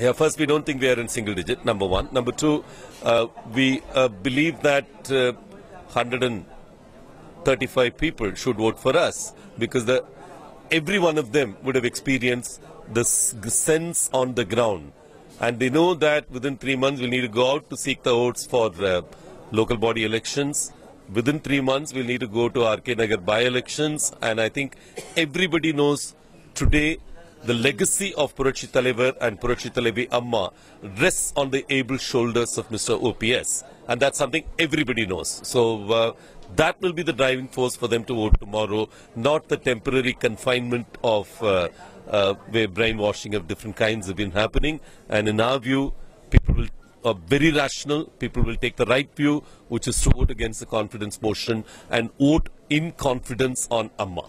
Yeah, first, we don't think we are in single digit, number one. Number two, uh, we uh, believe that uh, 135 people should vote for us because the, every one of them would have experienced the sense on the ground. And they know that within three months we'll need to go out to seek the votes for uh, local body elections. Within three months we'll need to go to RK Nagar by elections. And I think everybody knows today the legacy of Purachitalever and Purachitalevi Amma rests on the able shoulders of Mr. OPS. And that's something everybody knows. So uh, that will be the driving force for them to vote tomorrow, not the temporary confinement of uh, uh, where brainwashing of different kinds have been happening. And in our view, people will are very rational. People will take the right view, which is to vote against the confidence motion and vote in confidence on Amma.